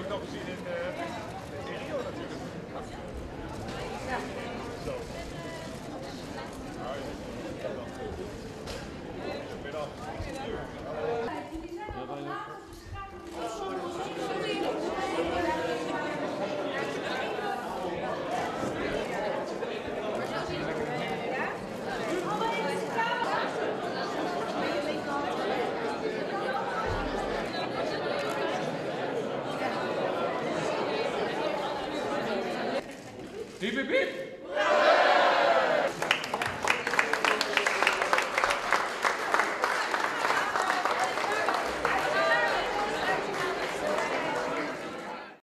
ook nog gezien in de Bip, bip, bip. Hurra!